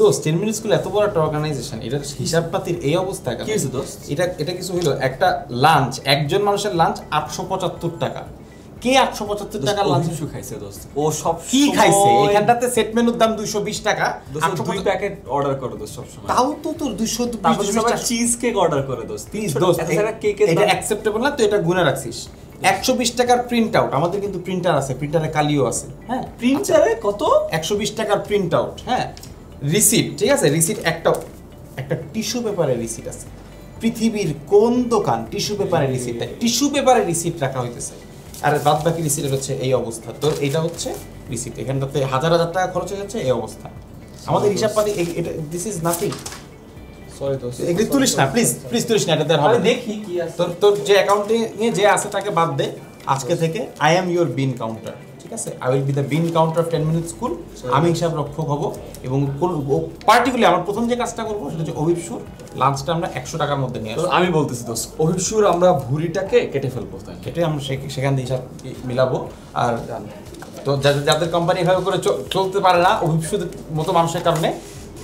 দোস্ত ten minute school এত বড় একটা অর্গানাইজেশন এটার হিসাব পাতির এই অবস্থা কেন? দোস্ত? এটা এটা কিছু একটা লাঞ্চ একজন মানুষের লাঞ্চ আটশো পঁচাত্তর টাকা। কে আটশো পঁচাত্তর টাকা লাঞ্চ খাইছে দোস্ত। ও সব কি খাইছে? এখানটাতে সেট মেনুর দাম দুইশো বিশ টাকা। 875 দুই প্যাকেট অর্ডার করে দোস্ত সব সময়। তাও তো তোর দুইশো চিজ কেক অর্ডার করে দোস্ত। প্লিজ দোস্ত এটা অ্যাকসেপ্টেবল না? তো এটা গুনে রাখছিস। একশো বিশ টাকার প্রিন্ট আউট আমাদের কিন্তু প্রিন্টার আছে প্রিন্টারে কালিও আছে হ্যাঁ? প্রিন্টারে কত? একশো বিশ টাকার প্রিন্ট আউট হ্যাঁ? রিসিট ঠিক আছে? রিসিট একটা একটা টিস্যু পেপারের রিসিট আছে। পৃথিবীর কোন দোকান টিস্যু পেপারের রিসিট টিস্যু পেপারের রিসিট রাখা হইতেছে। আর বাদ বাকি রিসিটের হচ্ছে এই অবস্থা। তো এটা হচ্ছে রিসিট এখানটাতে হাজার হাজার টাকা খরচ হয়ে যাচ্ছে এই অবস্থা। আমাদের হিসাব পাতি এটা দিস ইজ নাথিং এগুলি তুলিস না প্লিজ প্লিজ তুলিস না এটা হবে। দেখি কি তোর তোর যে অ্যাকাউন্টে যে আছে তাকে বাদ দে। আজকে থেকে I am your bean counter ঠিক আছে? I will be the bean counter of ten minute school আমি হিসাব রক্ষক হব এবং পার্টিকুলার আমার প্রথম যে কাজটা করব সেটা হচ্ছে অভিপসুর লাঞ্চটা আমরা একশো টাকার মধ্যে নিয়ে আসব। আমি বলতেছি দোস্ত অভিষুর আমরা ভুড়িটাকে কেটে ফেলব তাই কেটে আমরা সেখান থেকে হিসাব মিলাবো। আর তো যাদের যাদের কোম্পানি এভাবে করে চলতে পারে না অভিপসুদের মতো মানুষের কারণে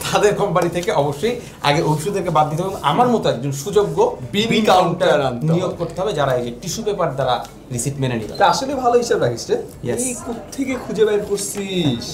তাদের কোম্পানি থেকে অবশ্যই আগে ওষুধকে বাদ দিতে হবে আমার মতো একজন সুযোগ্য বিন কাউন্টার নিয়োগ করতে হবে যারা এই যে টিস্যু পেপার দ্বারা রিসিপ্ট মেনে নিবে। তা আসলে ভালো হিসাব রাখিস রে. এই কোত্থেকে খুঁজে বের করছিস?